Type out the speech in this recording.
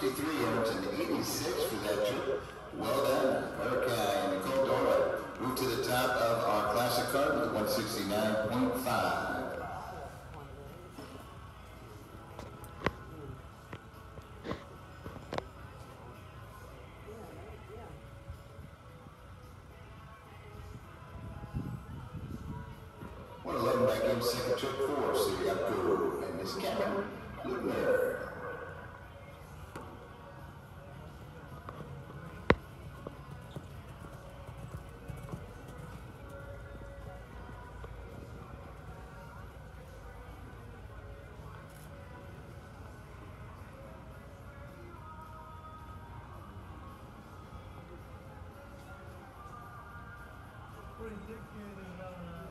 53 yards and 86 for that trip. Well done, Erica and Nicole Dora. Move to the top of our classic card with 169.5. One eleven back in second trip for City and Miss Camryn Lubner. ridiculous.